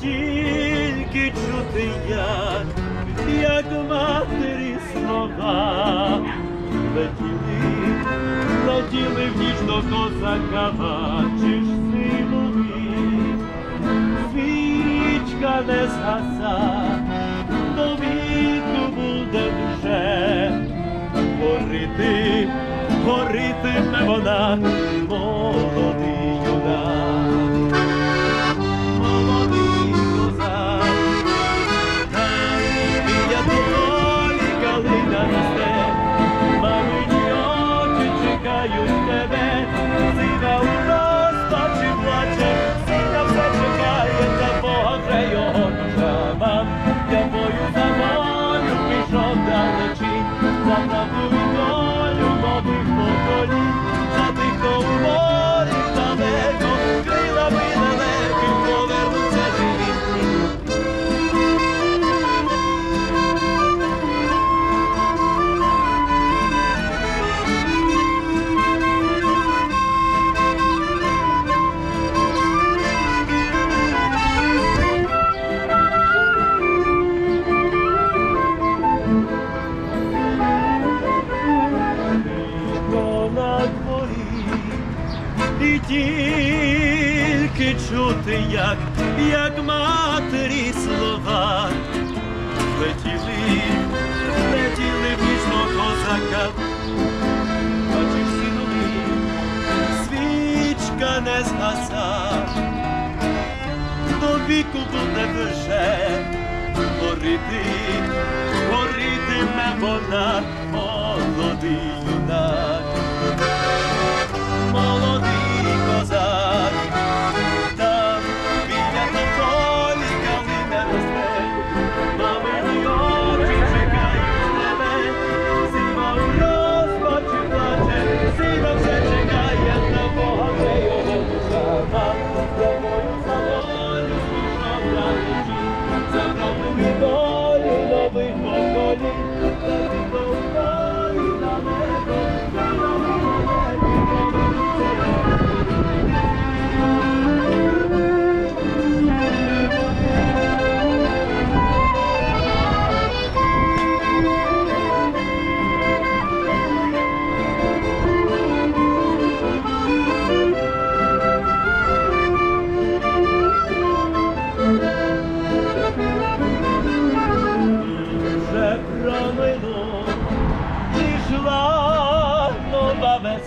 тільки чути як, як матері слова. Летіли, летіли в ніч до козака, бачиш синові, свічка не згаса, до віку буде вже. Горити, горитиме вона, молодий down the. Тільки чути, як, як матері слова. Летіли, летіли в козака, бачиш синові, свічка не згаса, до віку буде вже горити, горитиме вона, молодий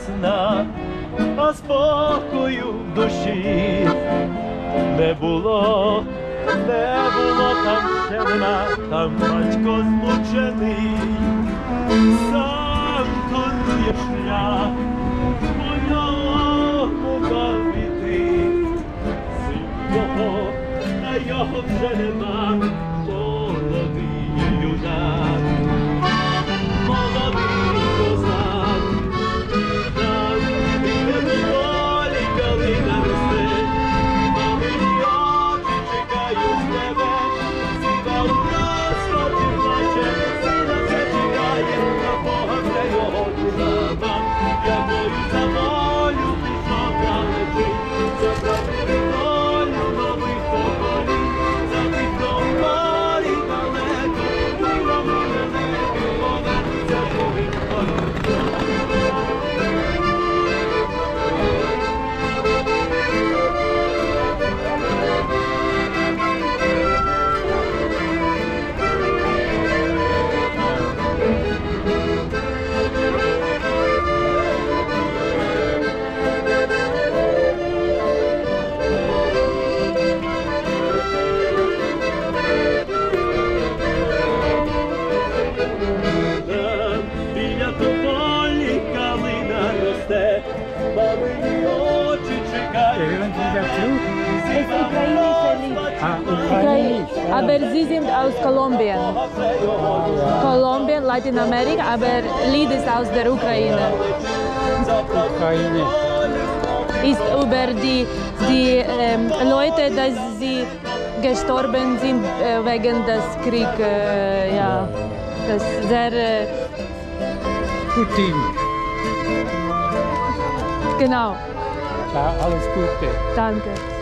весна, а спокою в душі не було, не було там ще нема, там батько змучений, сам корує шлях, Ukrainisch. Ah, Ukrainisch. Aber sie sind aus Kolumbien. Kolumbien, Lateinamerika, aber Lied ist aus der Ukraine. Ukraine. Ist über die, die ähm, Leute, dass sie gestorben sind äh, wegen des Krieges. Äh, ja, das sehr. Äh, Putin. Genau. Ja, alles Gute. Danke.